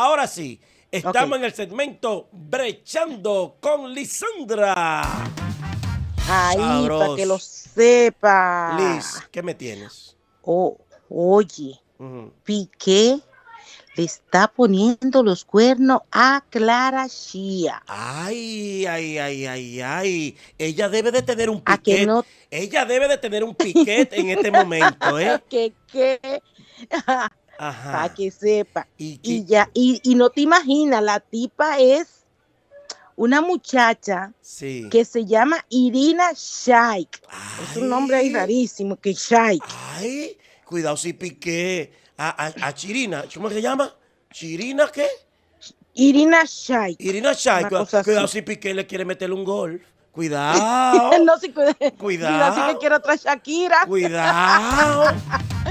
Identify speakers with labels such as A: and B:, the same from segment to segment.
A: Ahora sí, estamos en el segmento Brechando con Lisandra.
B: Ahí, para que lo sepa.
A: Liz, ¿qué me tienes?
B: Oh, oye, Piqué le está poniendo los cuernos a Clara Shia.
A: Ay, ay, ay, ay, ay. Ella debe de tener un piquete. Ella debe de tener un piquete en este momento, ¿eh?
B: ¿Qué, qué? Para que sepa. ¿Y, ya, y, no te imaginas, la tipa es una muchacha que se llama Irina Shaik. Es un nombre ahí rarísimo, que Shaik.
A: Ay, cuidado si piqué a, Chirina. ¿Cómo se llama? ¿Chirina qué?
B: Irina Shaik.
A: Irina Shaik. Cuidado si Piqué le quiere meterle un gol. Cuidado.
B: no, si, cuidado. Si que quiere otra Shakira.
A: Cuidado.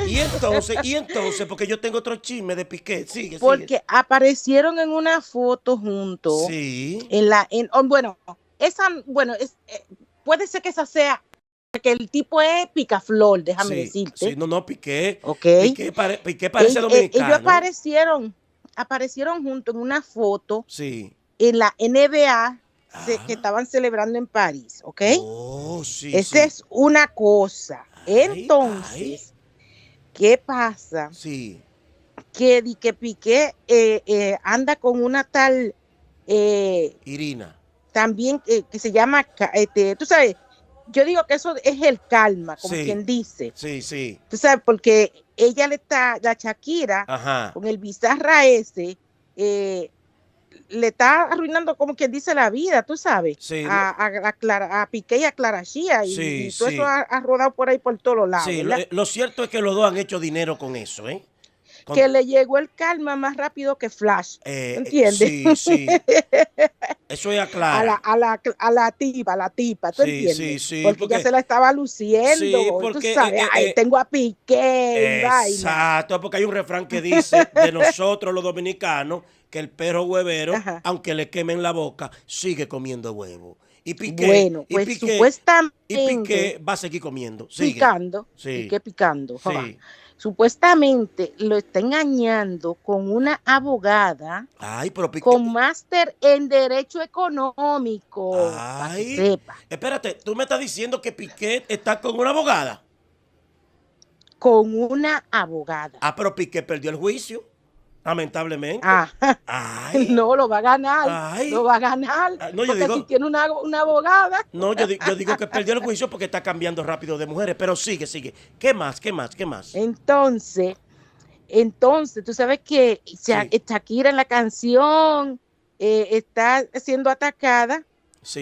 A: Y entonces, y entonces, porque yo tengo otro chisme de Piqué. Sigue,
B: Porque aparecieron en una foto juntos.
A: Sí.
B: En la, en, oh, bueno, esa, bueno, es, eh, puede ser que esa sea que el tipo es picaflor, déjame decirte.
A: Sí, no, no, Piqué.
B: Ok.
A: Piqué, parece dominicano.
B: ellos aparecieron, aparecieron juntos en una foto.
A: Sí.
B: En la NBA que estaban celebrando en París, ¿ok?
A: Oh, sí.
B: Esa es una cosa. Entonces, ¿qué pasa?
A: Sí.
B: Que, que Piqué eh, eh, anda con una tal... Eh,
A: Irina.
B: También que se llama, este, tú sabes, yo digo que eso es el calma, como quien dice.
A: Sí, sí.
B: Tú sabes, porque ella le está, la Shakira, con el bizarra ese, eh, le está arruinando como quien dice la vida, tú sabes, a, a, a, Piqué y a Clara y, todo eso ha, rodado por ahí por todos lados.
A: Sí, lo, cierto es que los dos han hecho dinero con eso, ¿eh?
B: Que le llegó el calma más rápido que Flash. Eh, ¿Entiendes?
A: Sí, sí. Eso es
B: claro. A la, a, la, a la tipa, a la tipa, ¿tú entiendes? Sí, sí, porque, ya se la estaba luciendo. Sí, porque, tú sabes, eh, eh, tengo a Piqué.
A: Exacto, porque hay un refrán que dice de nosotros los dominicanos que el perro huevero, aunque le quemen la boca, sigue comiendo huevo. Y Piqué,
B: bueno, pues
A: y
B: supuestamente.
A: Y Piqué va a seguir comiendo.
B: Picando. Sí. Piqué picando. Sí supuestamente lo está engañando con una abogada con máster en Derecho Económico.
A: Ay, espérate, tú me estás diciendo que Piquet está con una abogada.
B: Con una abogada.
A: Ah, pero Piquet perdió el juicio. Lamentablemente.
B: Ah, no, lo va a ganar. Lo va a ganar. Ah, no, yo porque digo, tiene una, abogada.
A: No, yo, digo que perdió el juicio porque está cambiando rápido de mujeres. Pero sigue, sigue. ¿Qué más? ¿Qué más? ¿Qué más?
B: Entonces, entonces, tú sabes que Shakira en la canción eh, está siendo atacada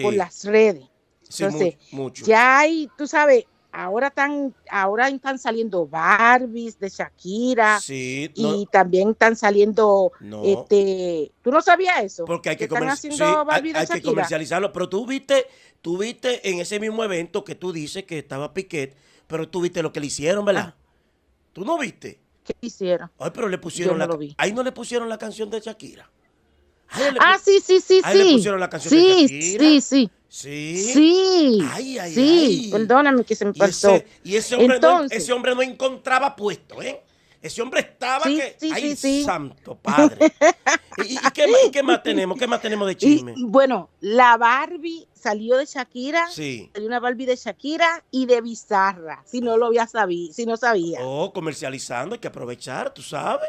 B: por las redes. Entonces, mucho. ya hay, tú sabes, ahora están, ahora están saliendo Barbies de Shakira y también están saliendo este tú no sabías eso
A: porque hay que, comercializarlo pero tú viste tú viste en ese mismo evento que tú dices que estaba Piquet pero tú viste lo que le hicieron verdad ah. tú no viste
B: qué hicieron
A: ay pero le pusieron la ahí no le pusieron la canción de Shakira.
B: Ah sí sí sí
A: ahí
B: sí.
A: le pusieron la canción de Shakira.
B: sí sí
A: Sí.
B: Sí. sí. Perdóname que se me pasó.
A: y ese hombre, no, ese hombre no encontraba puesto, ¿eh? Ese hombre estaba que. Sí, ¡Ay, santo padre! ¿Y, qué, más tenemos? ¿Qué más tenemos de chisme?
B: bueno, la Barbie salió de Shakira.
A: Sí.
B: Salió una Barbie de Shakira y de Bizarra. Si no lo había sabido, si no sabía.
A: Oh, comercializando, hay que aprovechar, tú sabes.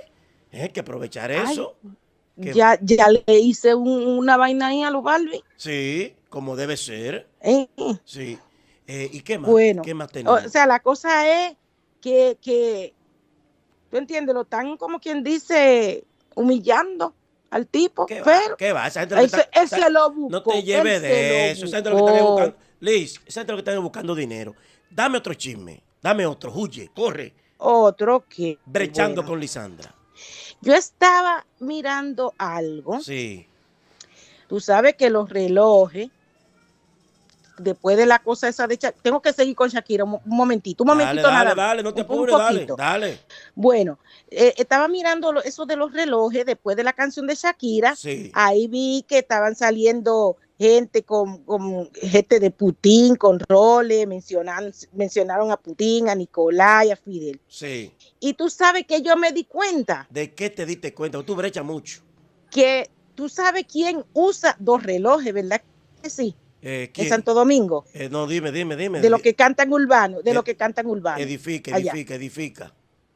A: ¿Eh? Hay que aprovechar eso.
B: Ya, ya le hice una vaina ahí a los Barbie.
A: Sí. Como debe ser.
B: Eh.
A: Sí. Eh, ¿Y qué más?
B: Bueno,
A: ¿Qué más tenemos?
B: O sea, la cosa es que, que tú entiendes, lo están como quien dice humillando al tipo.
A: ¿Qué
B: pero
A: va? ¿Qué va? Esa
B: gente ese, ese lo buscó.
A: No te lleves de eso. Esa gente lo que están buscando. Liz, esa gente lo que están buscando dinero. Dame otro chisme. Dame otro. Huye, corre.
B: Otro que.
A: Brechando con Lisandra.
B: Yo estaba mirando algo.
A: Sí.
B: Tú sabes que los relojes después de la cosa esa de Shakira, tengo que seguir con Shakira un, momentito, un momentito
A: dale, nada. Dale, no te apures, dale, dale.
B: Bueno, eh, estaba mirando eso de los relojes después de la canción de Shakira. Ahí vi que estaban saliendo gente con, gente de Putin, con roles, mencionaron, mencionaron a Putin, a Nicolás, a Fidel.
A: Sí.
B: Y tú sabes que yo me di cuenta.
A: ¿De qué te diste cuenta? Tú brechas mucho.
B: que tú sabes quién usa dos relojes, ¿verdad? Que sí. Eh, en Santo Domingo.
A: Eh, no, dime, dime, dime.
B: De lo que cantan urbano, de lo que cantan urbano.
A: Edifica, edifica, edifica.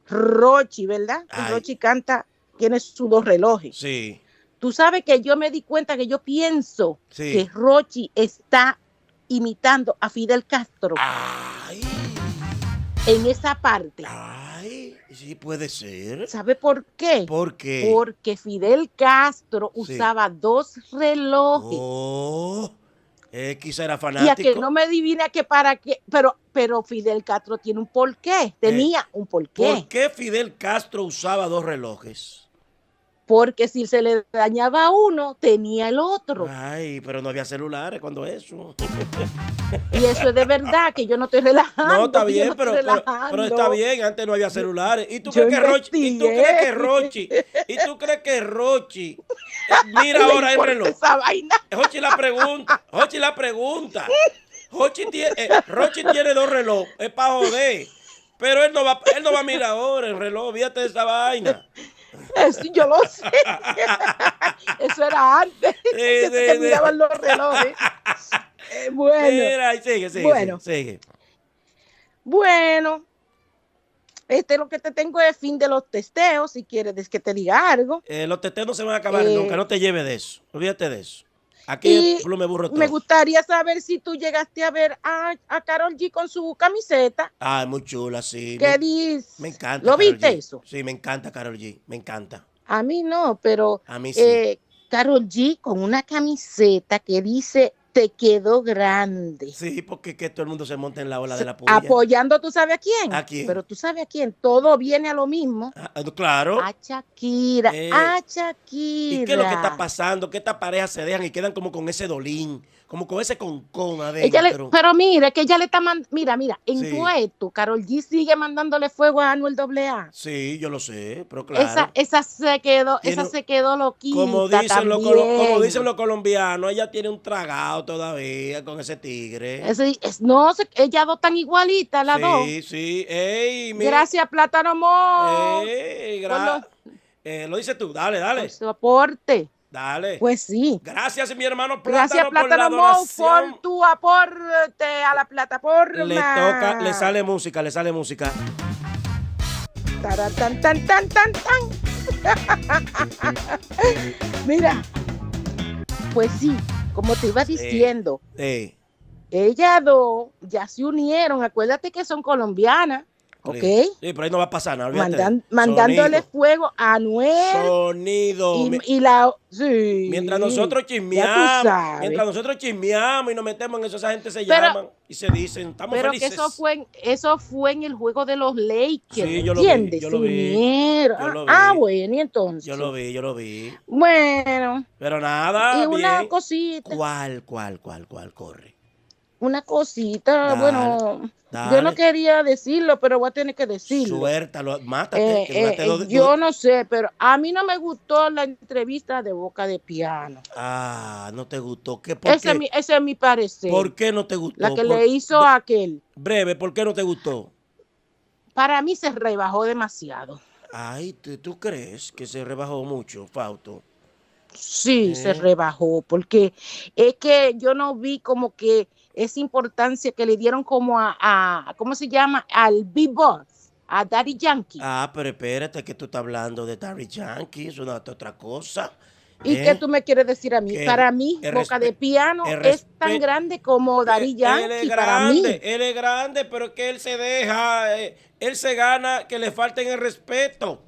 B: Rochi, ¿verdad? Rochi canta, tiene sus dos relojes.
A: Sí.
B: Tú sabes que yo me di cuenta que yo pienso que Rochi está imitando a Fidel Castro.
A: Ay.
B: En esa parte.
A: Ay, sí puede ser.
B: ¿Sabe por qué?
A: ¿Por qué?
B: Porque Fidel Castro usaba dos relojes.
A: Oh. X era fanático. Y
B: a que no me adivina que para qué, pero, pero Fidel Castro tiene un porqué, tenía eh, un porqué.
A: ¿Por qué Fidel Castro usaba dos relojes?
B: Porque si se le dañaba uno, tenía el otro.
A: Ay, pero no había celulares cuando eso.
B: Y eso es de verdad, que yo no estoy relajando.
A: No, está bien, pero, pero, está bien, antes no había celulares. ¿Y tú crees que Rochi? ¿Y tú crees que Rochi? ¿Y tú crees que Rochi? Mira ahora el reloj.
B: Esa vaina.
A: Rochi la pregunta, Rochi la pregunta. Rochi tiene, eh, Rochi tiene dos relojes, es para joder. Pero él no va, él no va a mirar ahora el reloj, fíjate esa vaina.
B: Eso yo lo sé. Eso era antes. que miraban los relojes. Eh, bueno.
A: Mira, sigue, sigue, bueno. Sigue.
B: Bueno. Este lo que te tengo es fin de los testeos, si quieres que te diga algo.
A: Eh, los testeos no se van a acabar eh, nunca, no te lleves de eso. Olvídate de eso. Me burro.
B: Me gustaría saber si tú llegaste a ver a, a Carol G con su camiseta.
A: Ah, muy chula, sí.
B: ¿Qué dices?
A: Me encanta.
B: ¿Lo viste eso?
A: Sí, me encanta Carol G, me encanta.
B: A mí no, pero
A: a mí sí. eh,
B: Carol G con una camiseta que dice te quedó grande.
A: Sí, porque que todo el mundo se monta en la ola de la puya.
B: Apoyando, ¿tú sabes a quién?
A: ¿A quién?
B: Pero tú sabes a quién. Todo viene a lo mismo.
A: Ah, ah, claro.
B: A Shakira. Eh, a Shakira.
A: ¿Y qué es lo que está pasando? Que estas parejas se dejan y quedan como con ese dolín como con ese concón adentro.
B: pero mira, que ella le está mandando, mira, mira, en sí. dueto, Carol G sigue mandándole fuego a Anuel AA.
A: Sí, yo lo sé, pero claro.
B: Esa, esa se quedó, esa se quedó loquita
A: como dicen, los, como dicen los colombianos, ella tiene un tragado todavía con ese tigre.
B: no, ella dos tan igualitas, las dos.
A: Sí, sí, Ey,
B: Gracias, Plátano Mo.
A: Ey, gracias. Eh, lo dices tú, dale, dale. Por
B: su aporte.
A: Dale.
B: Pues sí.
A: Gracias, mi hermano Plátano, Gracias,
B: Plátano por, por tu aporte a la plataforma.
A: Le toca, le sale música, le sale música.
B: Tan, tan, tan, tan, tan. Mira, pues sí, como te iba diciendo,
A: sí.
B: ellas dos ya se unieron, acuérdate que son colombianas. ¿Ok? Sí,
A: pero ahí no va a pasar nada.
B: mandándole fuego a Noel.
A: Sonido.
B: Y, la. Sí.
A: Mientras nosotros chismeamos. Mientras nosotros chismeamos y nos metemos en eso, esa gente se llaman y se dicen, estamos
B: pero
A: felices.
B: Pero que eso fue, en, eso fue en el juego de los Lakers.
A: Sí, yo lo vi. Yo lo vi.
B: Ah, bueno, y entonces.
A: Yo lo vi, yo lo vi.
B: Bueno.
A: Pero nada.
B: Y una cosita.
A: ¿Cuál, cuál, cuál, cuál corre?
B: Una cosita, bueno yo no quería decirlo, pero voy a tener que decirlo.
A: Suéltalo, mátate.
B: Eh, eh, yo no sé, pero a mí no me gustó la entrevista de Boca de Piano.
A: Ah, no te gustó. ¿Qué,
B: ese, Es mi, ese es mi parecer.
A: ¿Por qué no te gustó?
B: La que le hizo a aquel.
A: Breve, ¿por qué no te gustó?
B: Para mí se rebajó demasiado.
A: Ay, ¿tú, crees que se rebajó mucho, Fausto?
B: Sí, se ¿Eh? rebajó, porque es que yo no vi como que esa importancia que le dieron como a, ¿cómo se llama? Al B-Boss, a Daddy Yankee.
A: Ah, pero espérate que tú estás hablando de Daddy Yankee, es una otra cosa.
B: ¿Y qué ¿eh? tú me quieres decir a mí? para mí, Boca de Piano es tan grande como Daddy Yankee. Él es grande,
A: él es grande, pero que él se deja, eh, él se gana que le falten el respeto.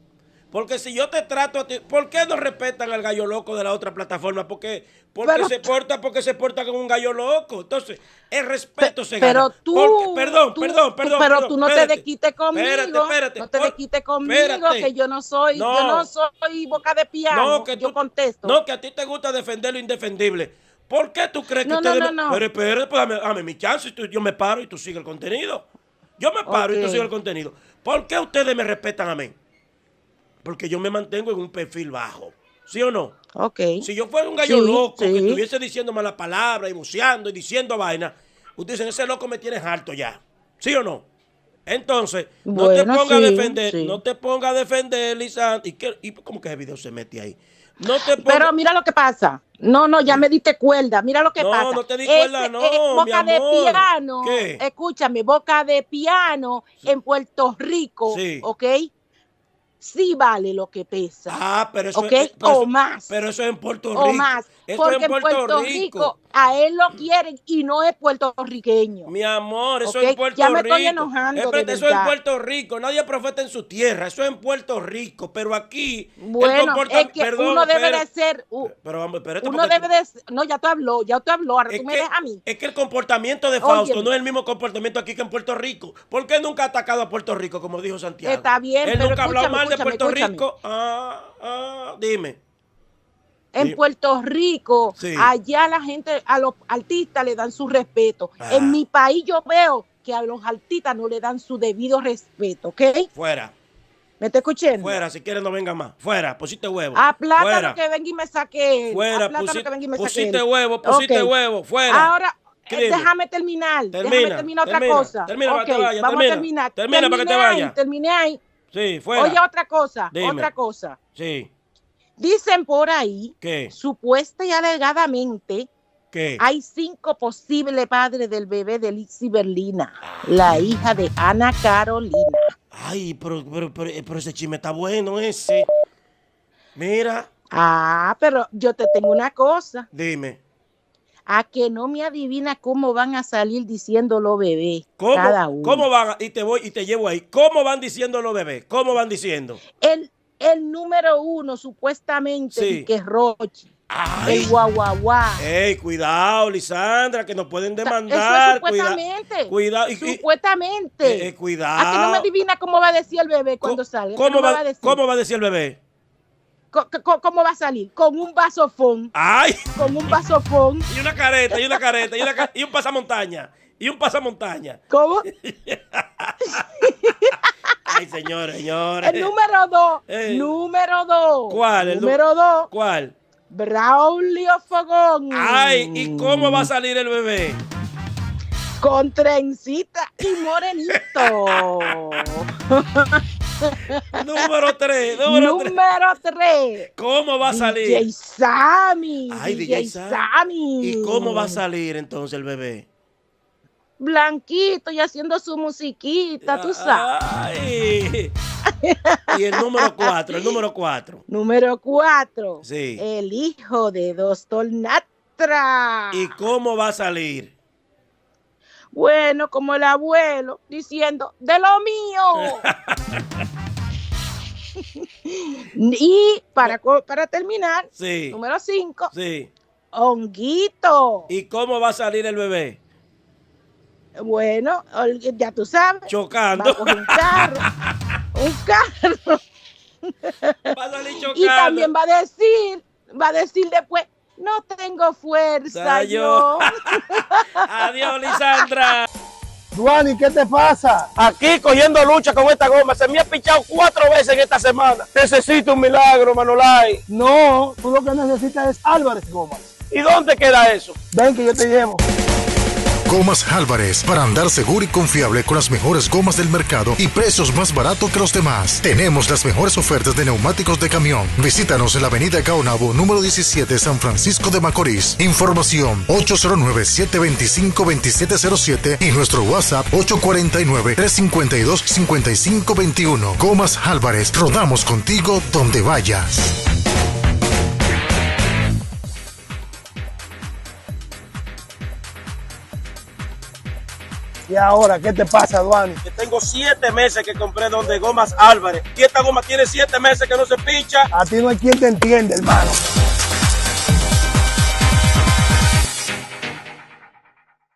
A: Porque si yo te trato a ti, ¿por qué no respetan al gallo loco de la otra plataforma? Porque, porque se porta, porque se porta como un gallo loco. Entonces, el respeto se
B: pero
A: gana.
B: Tú,
A: perdón, perdón, perdón.
B: Pero tú no te desquites conmigo. Espérate, espérate. No te desquites conmigo, que yo no soy, yo no soy boca de piano. No, que yo contesto.
A: No, que a ti te gusta defender lo indefendible. ¿Por qué tú crees que ustedes...
B: No, no, no.
A: Pero espérate, pues dame, mi chance. Y yo me paro y tú sigues el contenido. Yo me paro y tú sigues el contenido. ¿Por qué ustedes me respetan a mí? Porque yo me mantengo en un perfil bajo. ¿Sí o no?
B: Ok.
A: Si yo fuera un gallo loco que estuviese diciendo malas palabras y buceando y diciendo vaina, ustedes dicen, ese loco me tiene harto ya. ¿Sí o no? Entonces, no te ponga a defender, no te ponga a defender, Lisa. ¿Y, qué, ¿Y cómo que ese video se mete ahí?
B: No te Pero mira lo que pasa. No, no, ya me diste cuerda. Mira lo que pasa.
A: No, no te di cuerda, no. Eh,
B: boca de piano. Escúchame, boca de piano en Puerto Rico, sí. ¿ok? Sí vale lo que pesa.
A: Ah, pero eso,
B: es o más.
A: Pero eso es en Puerto Rico.
B: O más. Porque en Puerto, Rico. a él lo quieren y no es puertorriqueño.
A: Mi amor, eso es en Puerto Rico.
B: Ya me estoy enojando.
A: eso es en Puerto Rico. Nadie profeta en su tierra. Eso es en Puerto Rico. Pero aquí.
B: Bueno, es que uno debe de ser. pero, vamos, uno debe de. No, ya te habló. Ya te habló. Ahora tú me dejas a mí.
A: Es que el comportamiento de Fausto no es el mismo comportamiento aquí que en Puerto Rico. ¿Por qué nunca ha atacado a Puerto Rico, como dijo Santiago?
B: Está bien.
A: Él nunca ha hablado mal de Puerto Rico. Ah, ah, dime.
B: En Puerto Rico, allá la gente, a los artistas le dan su respeto. En ah. mi país yo veo que a los artistas no le dan su debido respeto, ¿ok?
A: Fuera.
B: ¿Me está escuchando?
A: Fuera, si quieres no venga más. Fuera, pusiste huevo.
B: A plátano que venga y me saque.
A: Fuera, pusiste, pusiste huevo, pusiste huevo, fuera.
B: Ahora, eh, déjame terminar. déjame terminar otra cosa.
A: Termina para que te vaya. Vamos a terminar. Termina para que te vaya.
B: Terminé ahí.
A: Sí, fuera.
B: Oye, otra cosa, otra cosa.
A: Sí.
B: Dicen por ahí, que supuesta y alegadamente, que hay cinco posibles padres del bebé de Lizzie Berlina, la hija de Ana Carolina.
A: Ay, pero, pero, pero, pero ese chisme está bueno ese. Mira.
B: Ah, pero yo te tengo una cosa.
A: Dime
B: a que no me adivina cómo van a salir diciendo los bebés.
A: ¿Cómo,
B: cada uno.
A: ¿Cómo van? Y te voy y te llevo ahí. ¿Cómo van diciendo los bebés? ¿Cómo van diciendo?
B: El, el número uno, supuestamente, que es Rochi. El guaguaguá.
A: Ey, cuidado, Lisandra, que nos pueden demandar.
B: Eso supuestamente.
A: Cuidado.
B: supuestamente.
A: Eh, eh, cuidado.
B: A que no me adivina cómo va a decir el bebé cuando sale.
A: ¿Cómo, va, a decir? ¿Cómo va a decir el bebé?
B: ¿Cómo va a salir? Con un vasofón.
A: ¡Ay!
B: Con un vasofón.
A: Y una careta, y una careta, y, una y un pasamontaña. Y un pasamontaña.
B: ¿Cómo?
A: Ay, señores, señores.
B: El número dos. Eh. Número dos.
A: ¿Cuál?
B: El número dos.
A: ¿Cuál?
B: Braulio Fogón.
A: Ay, ¿y cómo va a salir el bebé?
B: Con trencita y morenito.
A: número 3,
B: número 3.
A: ¿Cómo va a salir?
B: DJ Sammy. Ay, DJ, Sammy.
A: ¿Y cómo va a salir entonces el bebé?
B: Blanquito y haciendo su musiquita, tú sabes.
A: y el número 4, el número 4.
B: Número 4.
A: Sí.
B: El hijo de Doctor Natra.
A: ¿Y cómo va a salir?
B: Bueno, como el abuelo diciendo, de lo mío. y para, para terminar, número 5.
A: Sí.
B: Honguito.
A: ¿Y cómo va a salir el bebé?
B: Bueno, ya tú sabes.
A: Chocando.
B: un carro. un carro.
A: Va a salir chocando.
B: Y también va a decir, va a decir después, no tengo fuerza yo.
A: Adiós, Lisandra.
C: Duani, ¿qué te pasa?
A: Aquí cogiendo lucha con esta goma. Se me ha pichado cuatro veces en esta semana. Necesito un milagro, Manolay.
C: No, tú lo que necesitas es Álvarez Gomas.
A: ¿Y dónde queda eso?
C: Ven que yo te llevo.
D: Gomas Álvarez para andar seguro y confiable con las mejores gomas del mercado y precios más baratos que los demás. Tenemos las mejores ofertas de neumáticos de camión. Visítanos en la avenida Caonabo, número 17, San Francisco de Macorís. Información 809-725-2707 y nuestro WhatsApp 849-352-5521. Gomas Álvarez, rodamos contigo donde vayas.
C: ¿Y ahora qué te pasa, Duani?
A: Que tengo siete meses que compré donde Gomas Álvarez. Y esta goma tiene siete meses que no se pincha.
C: A ti no hay quien te entiende, hermano.